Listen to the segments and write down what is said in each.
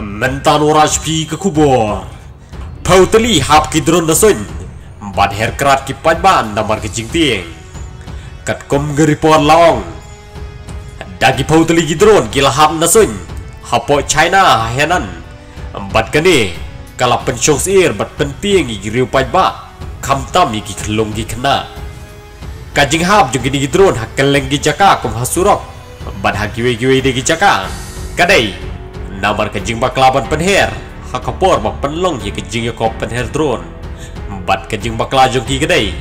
mentan oraj pi ke kubur. Pauteli hap ki dron da sun krat ki ban damar ki jing tieng kat kom geri pon laong dagi pauteli ki dron ki lahap na sun hapo china henan bad kani kala pensyong sir bad penting gi riu ba kam tam gi kelong gi kena kajing hap jung gi dron hakeleng gi jaka kum hasurok bad hagiwe giwe de gi jaka kadai namar kajing baklaban penher. Hakapor ba penlong ye kajing ko penher drone. Bad kajing bakla jong ki kadai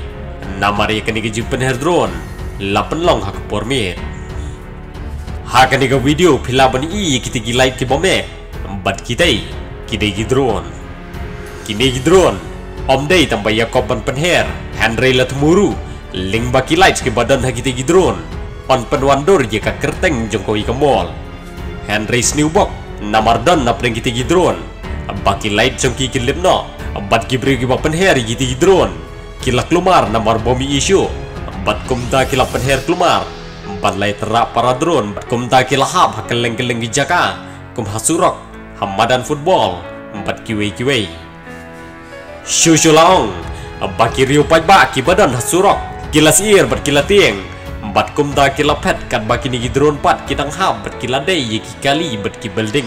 namar ye kani kajing penher drone. La penlong hakapor mir ha kani ga video philaban i kiti gi light ki bome. Bad kitai kidai gi drone. Kini gi drone. Om dei tambah ya ko ban penher. Handray la tumuru ling baki lights ki badan ha kiti gi drone. On penwandor ye ka kerteng jong ko i kamol Henry Snewbok namardan na preng kiti gidron. Baki light jong ki kilip no. Bat gibri giba penher giti gidron. Kila klumar namar bomi isu bat kumda kila penher klumar. Bat lay terak para drone bat kumda kila hap hakeleng keleng gijaka. Kum hasurok hamadan football bat kiwe kiwe Shushu laong. Baki riu pajba ki badan hasurok kila siir bat kila bat kumda kila pet kat baki ni gidron pat kitang hab bat kila day ye kali bat ki building.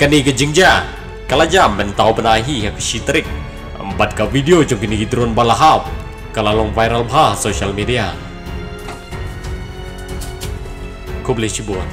Kani ke jingja kala jam mentau benahi ya shitrik bat ka video jong kini gidron balahab kala long viral bha social media. Kubli chibuan